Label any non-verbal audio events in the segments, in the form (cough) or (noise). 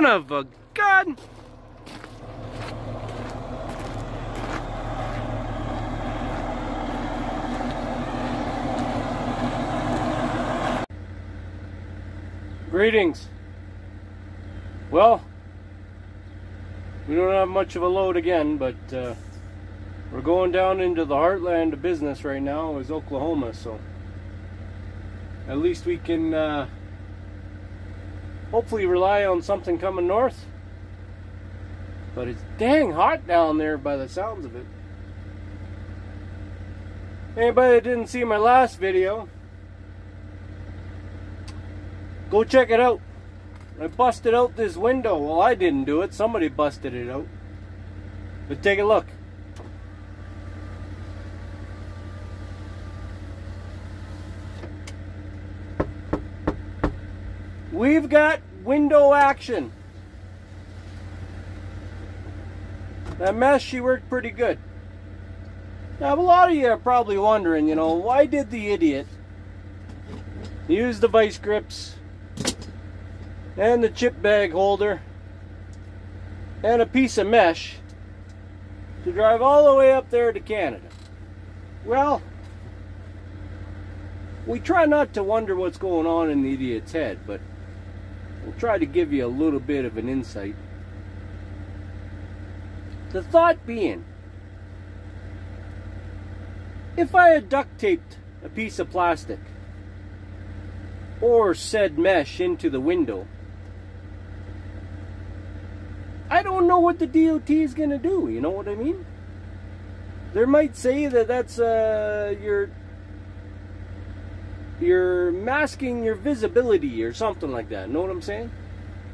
Son of a gun! Greetings. Well, we don't have much of a load again, but uh, we're going down into the heartland of business right now is Oklahoma, so at least we can uh, hopefully rely on something coming north. But it's dang hot down there by the sounds of it. Anybody that didn't see my last video, go check it out. I busted out this window. Well, I didn't do it. Somebody busted it out. But take a look. We've got window action. That mesh, she worked pretty good. Now, a lot of you are probably wondering, you know, why did the idiot use the vice grips and the chip bag holder and a piece of mesh to drive all the way up there to Canada? Well, we try not to wonder what's going on in the idiot's head, but we'll try to give you a little bit of an insight. The thought being, if I had duct taped a piece of plastic or said mesh into the window, I don't know what the DOT is going to do, you know what I mean? There might say that that's uh, your you're masking your visibility or something like that. Know what I'm saying?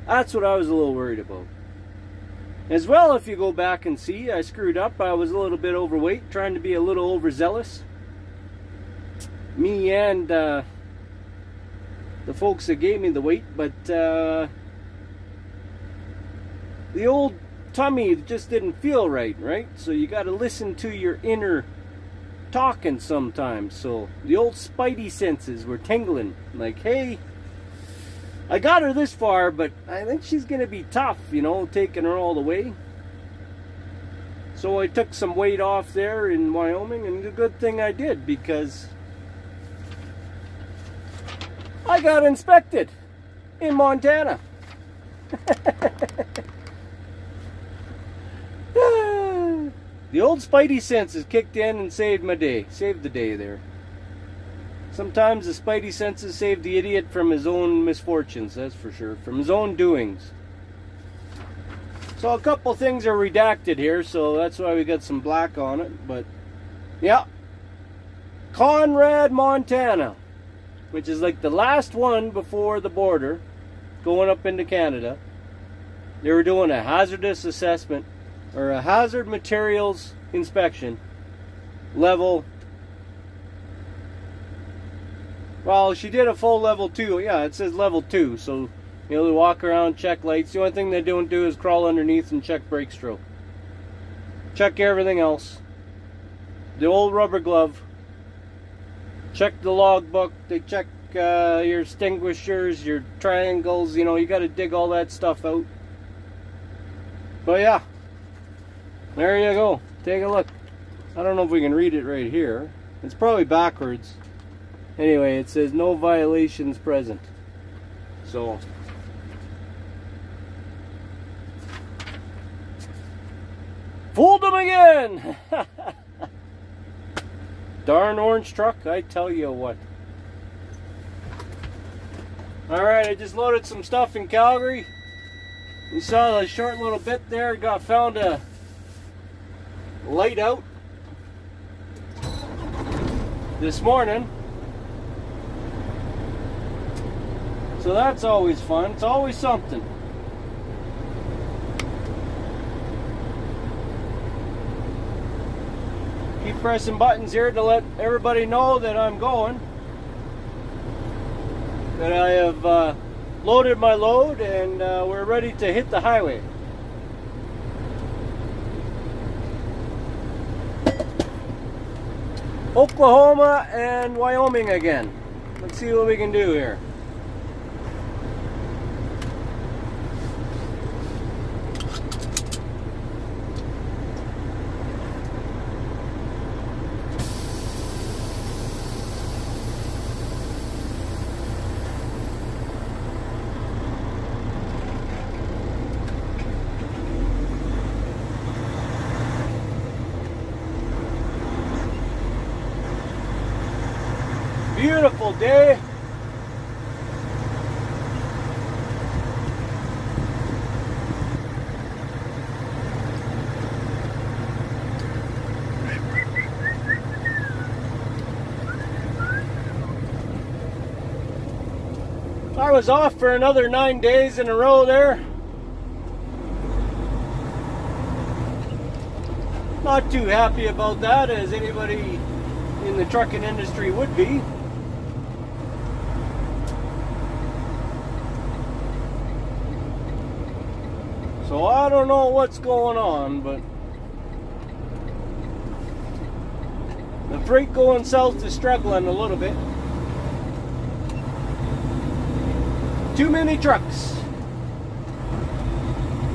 That's what I was a little worried about. As well, if you go back and see, I screwed up. I was a little bit overweight, trying to be a little overzealous. Me and uh, the folks that gave me the weight, but uh, the old tummy just didn't feel right, right? So you got to listen to your inner talking sometimes. So the old spidey senses were tingling. Like, hey, I got her this far, but I think she's going to be tough, you know, taking her all the way. So I took some weight off there in Wyoming, and the good thing I did because I got inspected in Montana. (laughs) the old spidey senses kicked in and saved my day, saved the day there. Sometimes the spidey senses save the idiot from his own misfortunes, that's for sure, from his own doings. So a couple things are redacted here, so that's why we got some black on it, but yeah. Conrad, Montana, which is like the last one before the border, going up into Canada. They were doing a hazardous assessment, or a hazard materials inspection, level Well, she did a full level two. Yeah, it says level two. So, you know, they walk around, check lights. The only thing they don't do is crawl underneath and check brake stroke. Check everything else. The old rubber glove. Check the logbook. They check uh, your extinguishers, your triangles. You know, you got to dig all that stuff out. But yeah, there you go. Take a look. I don't know if we can read it right here. It's probably backwards. Anyway, it says no violations present. So, fooled them again! (laughs) Darn orange truck, I tell you what. Alright, I just loaded some stuff in Calgary. We saw a short little bit there, got found a light out this morning. So that's always fun. It's always something. Keep pressing buttons here to let everybody know that I'm going. That I have uh, loaded my load and uh, we're ready to hit the highway. Oklahoma and Wyoming again. Let's see what we can do here. Beautiful day. I was off for another nine days in a row there. Not too happy about that, as anybody in the trucking industry would be. So I don't know what's going on, but the freight going south is struggling a little bit. Too many trucks.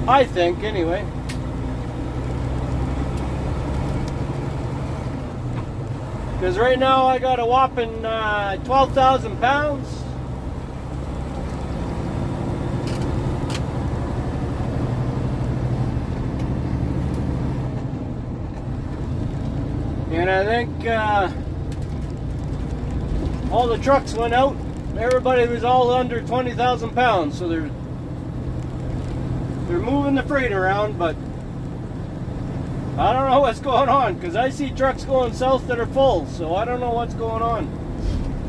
I think, anyway. Because right now I got a whopping uh, 12,000 pounds. And I think uh, all the trucks went out everybody was all under 20,000 pounds, so they're they're moving the freight around, but I don't know what's going on because I see trucks going south that are full, so I don't know what's going on.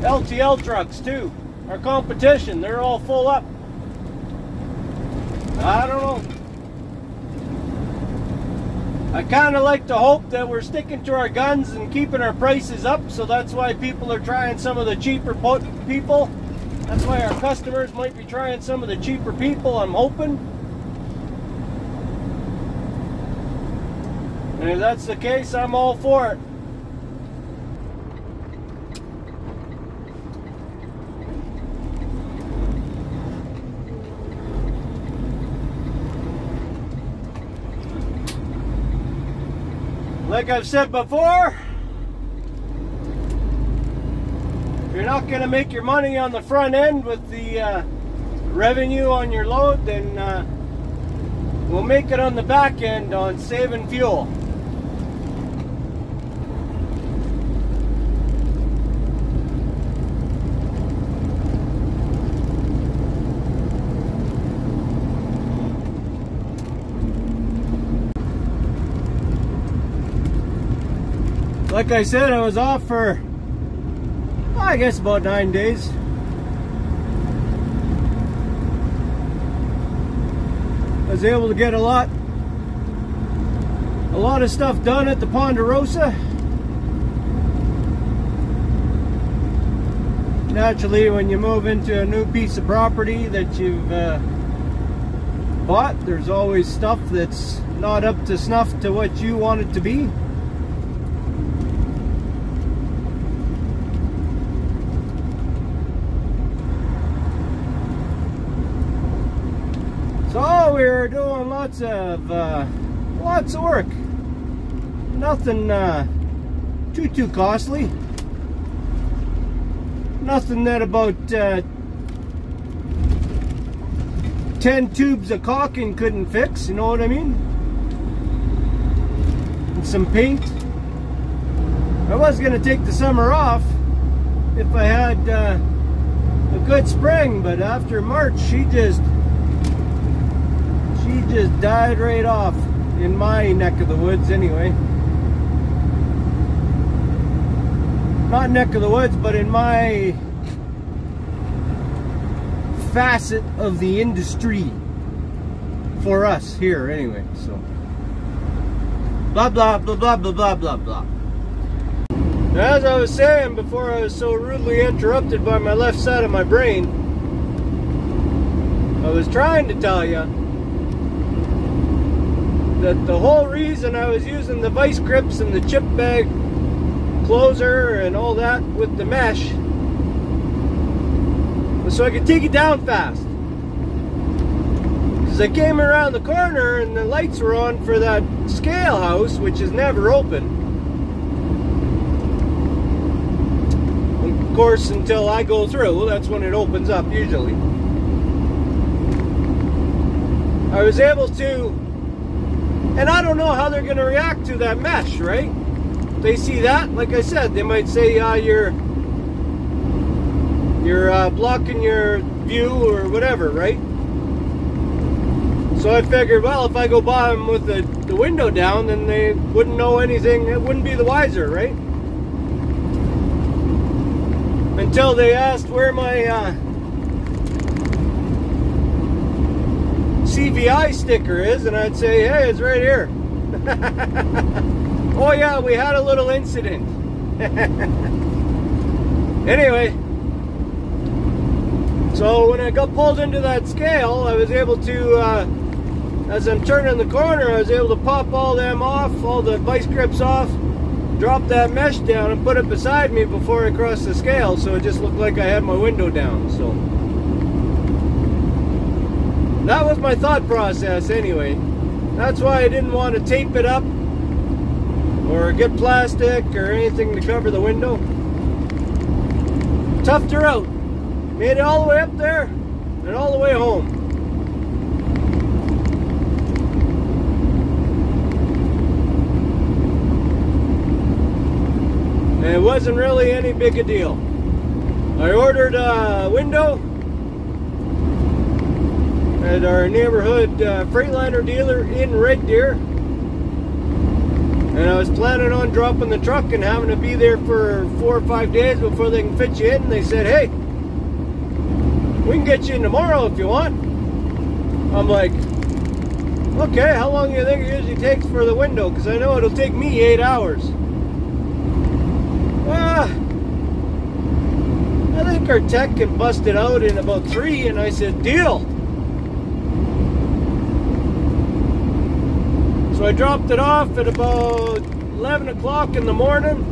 LTL trucks too, our competition, they're all full up. I don't know. I kind of like to hope that we're sticking to our guns and keeping our prices up, so that's why people are trying some of the cheaper people. That's why our customers might be trying some of the cheaper people, I'm hoping. And if that's the case, I'm all for it. Like I've said before, if you're not going to make your money on the front end with the uh, revenue on your load, then uh, we'll make it on the back end on saving fuel. Like I said, I was off for, I guess, about nine days. I was able to get a lot, a lot of stuff done at the Ponderosa. Naturally, when you move into a new piece of property that you've uh, bought, there's always stuff that's not up to snuff to what you want it to be. So we are doing lots of uh, lots of work. Nothing uh, too too costly. Nothing that about uh, 10 tubes of caulking couldn't fix, you know what I mean? And some paint. I was to take the summer off if I had uh, a good spring, but after March, she just she just died right off in my neck of the woods anyway. Not neck of the woods, but in my facet of the industry for us here anyway, so. Blah, blah, blah, blah, blah, blah, blah, blah. As I was saying before I was so rudely interrupted by my left side of my brain, I was trying to tell you that the whole reason I was using the vice grips and the chip bag closer and all that with the mesh was so I could take it down fast. Because I came around the corner and the lights were on for that scale house, which is never open. Of course, until I go through, that's when it opens up usually. I was able to and I don't know how they're going to react to that mesh, right? They see that, like I said, they might say, uh, you're uh, blocking your view or whatever, right? So I figured, well, if I go by them with the, the window down, then they wouldn't know anything. It wouldn't be the wiser, right? Until they asked where my uh, CVI sticker is, and I'd say, hey, it's right here. (laughs) oh yeah, we had a little incident. (laughs) anyway, so when I got pulled into that scale, I was able to, uh, as I'm turning the corner, I was able to pop all them off, all the vice grips off, drop that mesh down and put it beside me before I crossed the scale so it just looked like I had my window down. So that was my thought process anyway. That's why I didn't want to tape it up or get plastic or anything to cover the window. Toughed her out. Made it all the way up there and all the way home. And it wasn't really any big a deal. I ordered a window at our neighborhood uh, Freightliner dealer in Red Deer. And I was planning on dropping the truck and having to be there for four or five days before they can fit you in. And they said, hey, we can get you in tomorrow if you want. I'm like, okay, how long do you think it usually takes for the window? Because I know it'll take me eight hours. Ah, I think our tech can bust it out in about three. And I said, deal. So I dropped it off at about 11 o'clock in the morning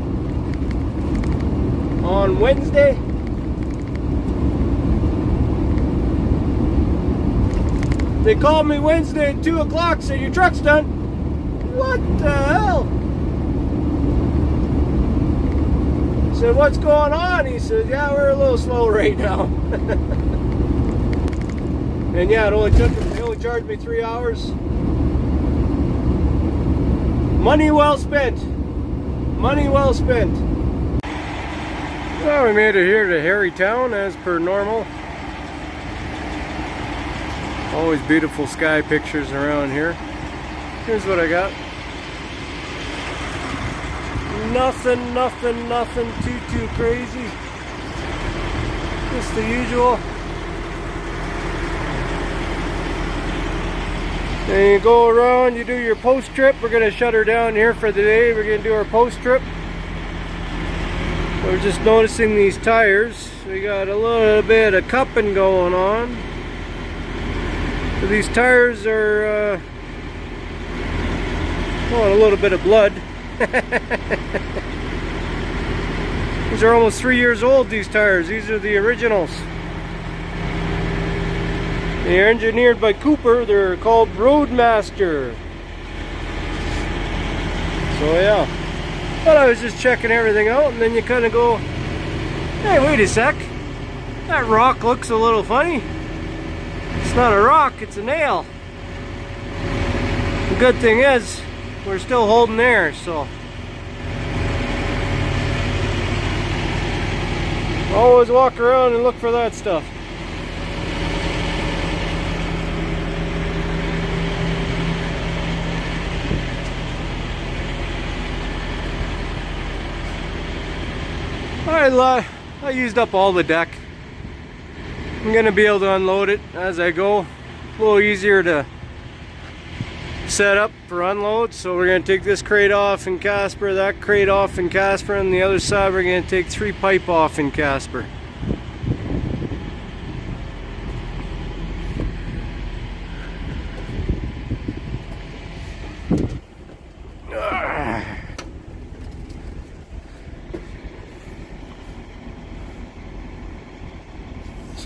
on Wednesday. They called me Wednesday at 2 o'clock, said your truck's done. What the hell? I said, what's going on? He said, yeah, we're a little slow right now. (laughs) and yeah, it only took, they only charged me three hours. Money well spent. Money well spent. Well, we made it here to Hairy Town as per normal. Always beautiful sky pictures around here. Here's what I got. Nothing, nothing, nothing too, too crazy. Just the usual. And you go around, you do your post trip. We're going to shut her down here for the day. We're going to do our post trip. We're just noticing these tires. We got a little bit of cupping going on. So these tires are, uh, oh, a little bit of blood. (laughs) these are almost three years old, these tires. These are the originals. They're engineered by Cooper. They're called Roadmaster. So yeah. But I was just checking everything out and then you kind of go, hey, wait a sec. That rock looks a little funny. It's not a rock, it's a nail. The good thing is, we're still holding air, so. Always walk around and look for that stuff. I, I used up all the deck. I'm gonna be able to unload it as I go. A little easier to set up for unload. So we're gonna take this crate off in Casper, that crate off in Casper, and the other side we're gonna take three pipe off in Casper.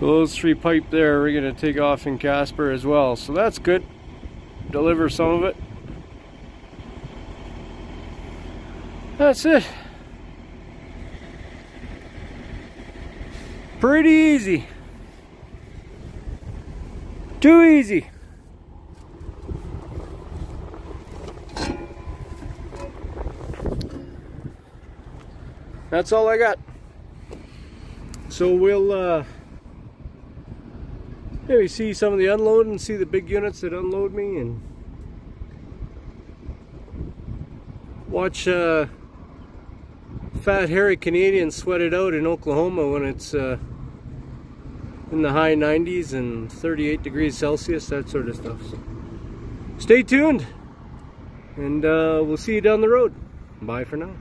Those three pipe there, we're gonna take off in Casper as well. So that's good. Deliver some of it. That's it. Pretty easy. Too easy. That's all I got. So we'll uh, maybe see some of the unload and see the big units that unload me and watch uh, fat hairy Canadians sweat it out in Oklahoma when it's uh, in the high 90s and 38 degrees Celsius, that sort of stuff. So stay tuned and uh, we'll see you down the road. Bye for now.